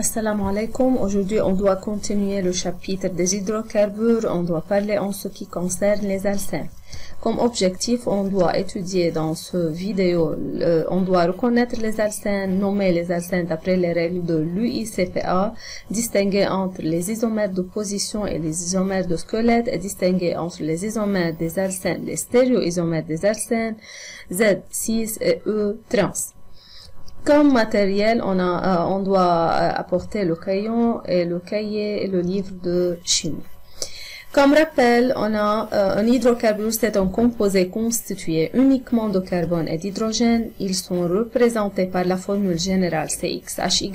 Assalamu alaikum. Aujourd'hui, on doit continuer le chapitre des hydrocarbures. On doit parler en ce qui concerne les alcènes. Comme objectif, on doit étudier dans ce vidéo, on doit reconnaître les alcènes, nommer les alcènes d'après les règles de l'UICPA, distinguer entre les isomères de position et les isomères de squelette et distinguer entre les isomères des alcènes, les stéréoisomères des alcènes, Z6 et E trans. Comme matériel, on, a, euh, on doit euh, apporter le crayon et le cahier et le livre de chimie. Comme rappel, on a euh, un hydrocarbure, c'est un composé constitué uniquement de carbone et d'hydrogène. Ils sont représentés par la formule générale CXHY.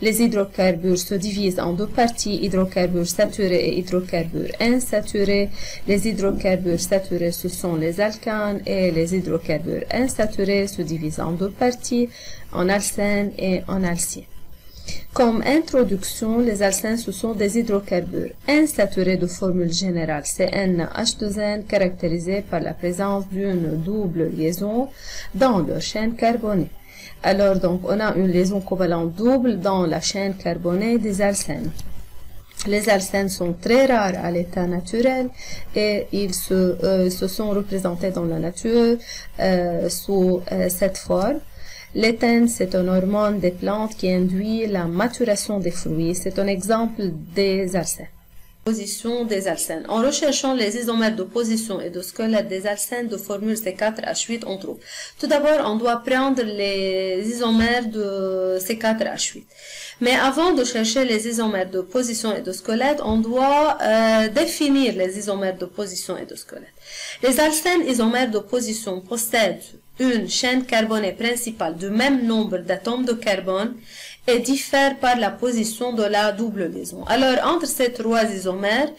Les hydrocarbures se divisent en deux parties, hydrocarbures saturés et hydrocarbures insaturés. Les hydrocarbures saturés, ce sont les alcanes et les hydrocarbures insaturés se divisent en deux parties, en alcène et en alcine. Comme introduction, les alcènes ce sont des hydrocarbures insaturés de formule générale CnH2n caractérisés par la présence d'une double liaison dans leur chaîne carbonée. Alors donc on a une liaison covalente double dans la chaîne carbonée des alcènes. Les alcènes sont très rares à l'état naturel et ils se, euh, sont représentés dans la nature euh, sous euh, cette forme. L'éthène, c'est une hormone des plantes qui induit la maturation des fruits. C'est un exemple des alcènes. Position des alcènes. En recherchant les isomères de position et de squelette des alcènes de formule C4H8, on trouve. Tout d'abord, on doit prendre les isomères de C4H8. Mais avant de chercher les isomères de position et de squelette, on doit euh, définir les isomères de position et de squelette. Les alcènes isomères de position possèdent une chaîne carbonée principale du même nombre d'atomes de carbone et diffère par la position de la double liaison. Alors, entre ces trois isomères,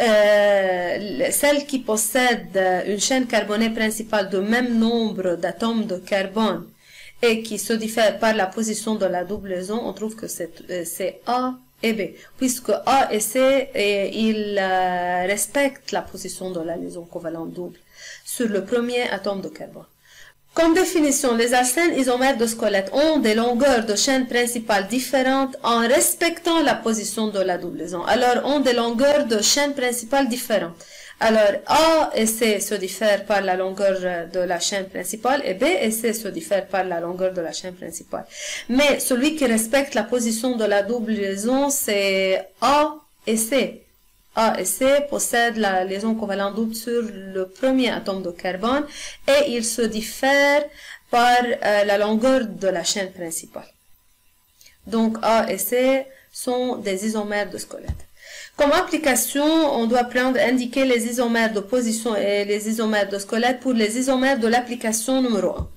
euh, celle qui possède une chaîne carbonée principale du même nombre d'atomes de carbone et qui se diffère par la position de la double liaison, on trouve que c'est euh, A et B, puisque A et C, ils euh, respectent la position de la liaison covalente double sur le premier atome de carbone. Comme définition, les alcènes isomères de squelette ont des longueurs de chaîne principales différentes en respectant la position de la double liaison. Alors, ont des longueurs de chaîne principales différentes. Alors, A et C se diffèrent par la longueur de la chaîne principale et B et C se diffèrent par la longueur de la chaîne principale. Mais celui qui respecte la position de la double liaison, c'est A et C. A et C possèdent la liaison covalente double sur le premier atome de carbone et ils se diffèrent par euh, la longueur de la chaîne principale. Donc A et C sont des isomères de squelette. Comme application, on doit prendre indiquer les isomères de position et les isomères de squelette pour les isomères de l'application numéro 1.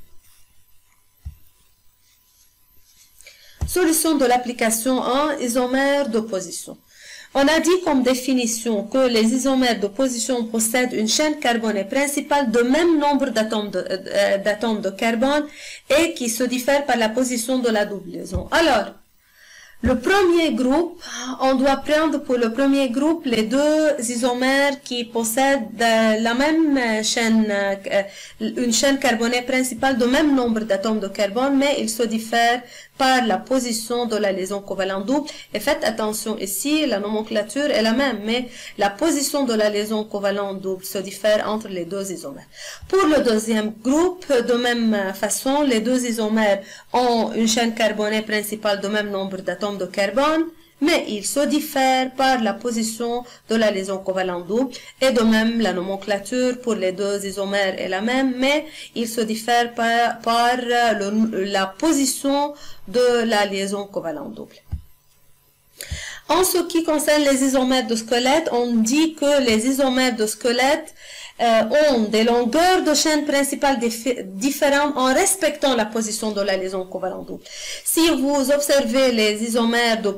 Solution de l'application 1, isomère de position. On a dit comme définition que les isomères de position possèdent une chaîne carbonée principale de même nombre d'atomes de, euh, de, carbone et qui se diffèrent par la position de la double liaison. Alors, le premier groupe, on doit prendre pour le premier groupe les deux isomères qui possèdent euh, la même chaîne, euh, une chaîne carbonée principale de même nombre d'atomes de carbone, mais ils se diffèrent par la position de la liaison covalente double. Et faites attention ici, la nomenclature est la même, mais la position de la liaison covalente double se diffère entre les deux isomères. Pour le deuxième groupe, de même façon, les deux isomères ont une chaîne carbonée principale de même nombre d'atomes de carbone, mais ils se diffèrent par la position de la liaison covalente double et de même la nomenclature pour les deux isomères est la même, mais ils se diffèrent par, la position de la liaison covalente double. En ce qui concerne les isomères de squelette, on dit que les isomères de squelette ont des longueurs de chaîne principales différentes en respectant la position de la liaison covalente double. Si vous observez les isomères de,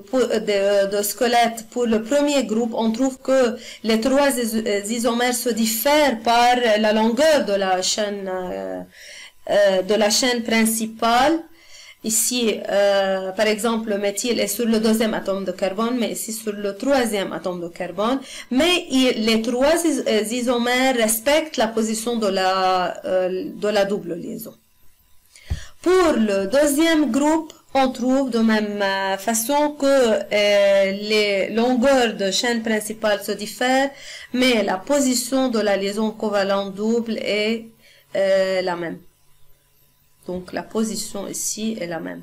de, squelette pour le premier groupe, on trouve que les trois isomères se diffèrent par la longueur euh, euh, de la chaîne principale Ici, euh, par exemple, le méthyle est sur le deuxième atome de carbone, mais ici sur le troisième atome de carbone. Mais les trois euh, isomères respectent la position de la, euh, de la double liaison. Pour le deuxième groupe, on trouve de même euh, façon que euh, les longueurs de chaîne principale se diffèrent, mais la position de la liaison covalente double est la même. Donc la position ici est la même.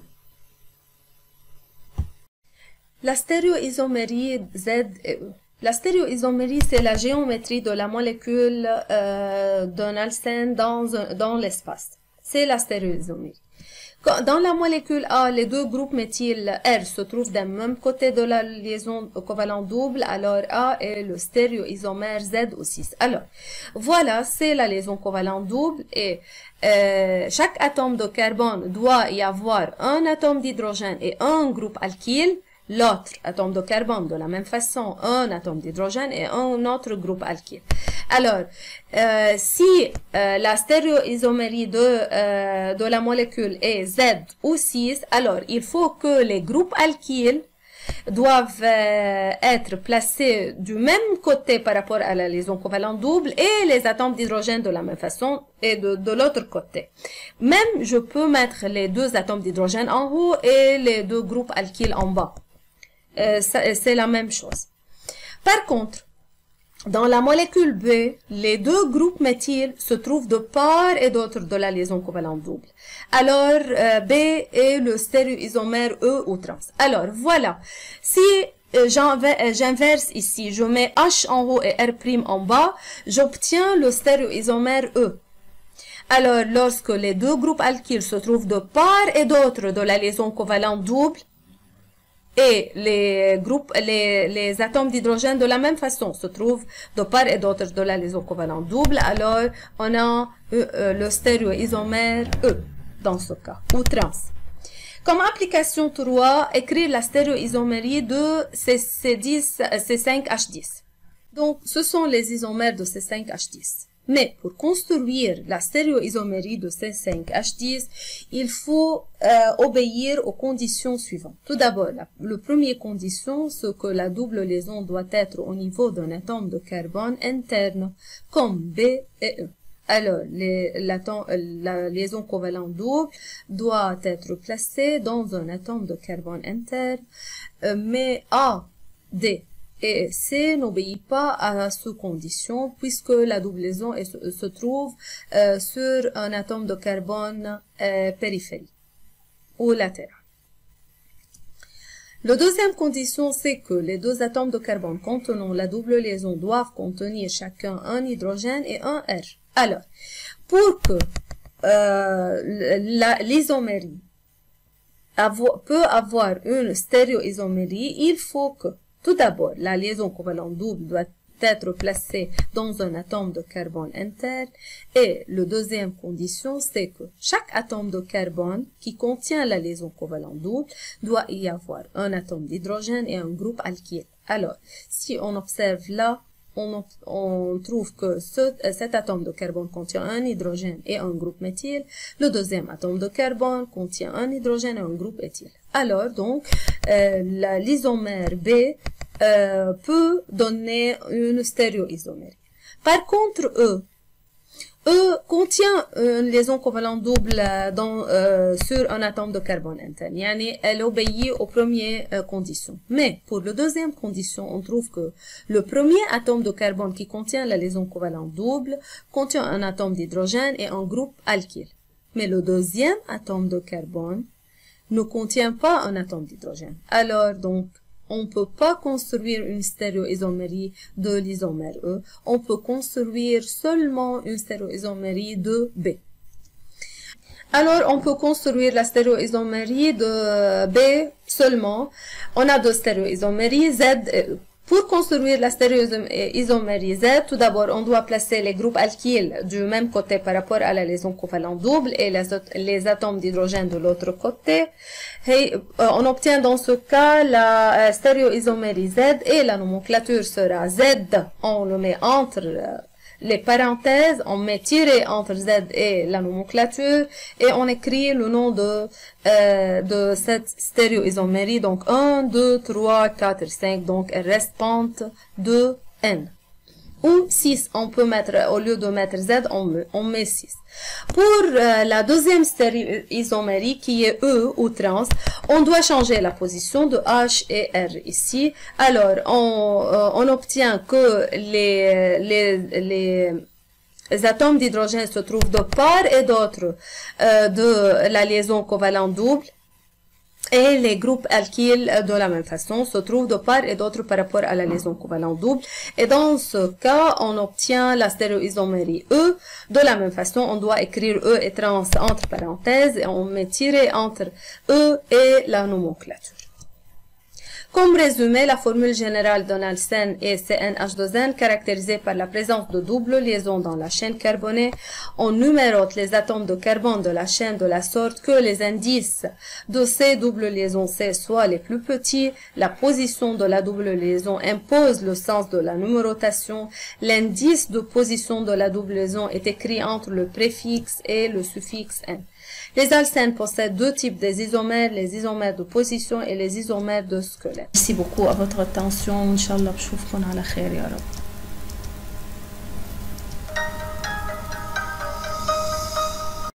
La stéréoisomérie Z et E. La stéréoisomérie, c'est la géométrie de la molécule d'un alcène dans, dans l'espace. C'est la stéréoisomérie. Dans la molécule A, les deux groupes méthyl R se trouvent d'un même côté de la liaison covalente double, alors A est le stéréoisomère Z au 6. Alors, voilà, c'est la liaison covalente double et euh, chaque atome de carbone doit y avoir un atome d'hydrogène et un groupe alkyle l'autre atome de carbone de la même façon, un atome d'hydrogène et un autre groupe alkyle. Alors, euh, si euh, la stéréoisomérie de, euh, de la molécule est Z ou 6, alors il faut que les groupes alkyles doivent être placés du même côté par rapport à la liaison covalente double et les atomes d'hydrogène de la même façon et de, de l'autre côté. Même je peux mettre les deux atomes d'hydrogène en haut et les deux groupes alkyles en bas. C'est la même chose. Par contre, dans la molécule B, les deux groupes méthyl se trouvent de part et d'autre de la liaison covalente double. Alors, euh, B est le stéréoisomère E ou trans. Alors, voilà. Si euh, euh, j'inverse ici, je mets H en haut et R' en bas, j'obtiens le stéréoisomère E. Alors, lorsque les deux groupes alkyles se trouvent de part et d'autre de la liaison covalente double, et les groupes, les, les atomes d'hydrogène de la même façon se trouvent de part et d'autre de la liaison covalente double, alors on a euh, euh, le stéréoisomère E dans ce cas, ou trans. Comme application 3, écrire la stéréoisomérie de C10, C5H10. Donc, ce sont les isomères de C5H10. Mais pour construire la stéréoisomérie de C5H10, il faut euh, obéir aux conditions suivantes. Tout d'abord, la le premier condition, c'est que la double liaison doit être au niveau d'un atome de carbone interne, comme B et E. Alors, les, la liaison covalente double doit être placée dans un atome de carbone interne, euh, mais A, D et C n'obéit pas à ce condition puisque la doublison se trouve euh, sur un atome de carbone euh, périphérique ou latéral. La deuxième condition, c'est que les deux atomes de carbone contenant la double liaison doivent contenir chacun un hydrogène et un R. Alors, pour que euh, l'isomérie peut avoir une stéréoisomérie, il faut que tout d'abord, la liaison covalente double doit être placée dans un atome de carbone interne et la deuxième condition, c'est que chaque atome de carbone qui contient la liaison covalente double doit y avoir un atome d'hydrogène et un groupe alkyle. Alors, si on observe là, on, trouve que ce, cet atome de carbone contient un hydrogène et un groupe méthyle. Le deuxième atome de carbone contient un hydrogène et un groupe éthyle. Alors, donc, euh, l'isomère B euh, peut donner une stéréoisomérie. Par contre, E, E contient une liaison covalente double euh, sur un atome de carbone interne. Elle obéit aux premières euh, conditions. Mais pour la deuxième condition, on trouve que le premier atome de carbone qui contient la liaison covalente double contient un atome d'hydrogène et un groupe alkyle. Mais le deuxième atome de carbone ne contient pas un atome d'hydrogène. Alors, donc, on ne peut pas construire une stéréoisomérie de l'isomère E. On peut construire seulement une stéréoisomérie de B. Alors, on peut construire la stéréoisomérie de B seulement. On a deux stéréoisoméries, Z et E. Pour construire la stéréoisomérie Z, tout d'abord, on doit placer les groupes alkyles du même côté par rapport à la liaison covalente double et les, les atomes d'hydrogène de l'autre côté. Et, euh, on obtient dans ce cas la euh, stéréoisomérie Z et la nomenclature sera Z. On le met entre euh, les parenthèses, on met tiré entre Z et la nomenclature et on écrit le nom de, euh, de cette stéréoisomérie. Donc 1, 2, 3, 4, 5, donc elle reste pente de N. ou 6. On peut mettre, au lieu de mettre Z, on met, on met 6. Pour euh, la deuxième isomérie qui est E ou trans, on doit changer la position de H et R ici. Alors, on, euh, on obtient que les, les, les atomes d'hydrogène se trouvent de part et d'autre euh, de la liaison covalente double et les groupes alkyles, de la même façon, se trouvent de part et d'autre par rapport à la liaison covalente double. Et dans ce cas, on obtient la stéréoisomérie E. De la même façon, on doit écrire E et trans entre parenthèses et on met tiré entre E et la nomenclature. Comme résumé, la formule générale d'un alcène est CnH2n caractérisée par la présence de double liaisons dans la chaîne carbonée. On numérote les atomes de carbone de la chaîne de la sorte que les indices de ces doubles liaisons C soient les plus petits. La position de la double liaison impose le sens de la numérotation. L'indice de position de la double liaison est écrit entre le préfixe et le suffixe n. Les alcènes possèdent deux types des isomères, les isomères de position et les isomères de squelette. Merci beaucoup à votre attention. Inch'Allah, je vous à la khair,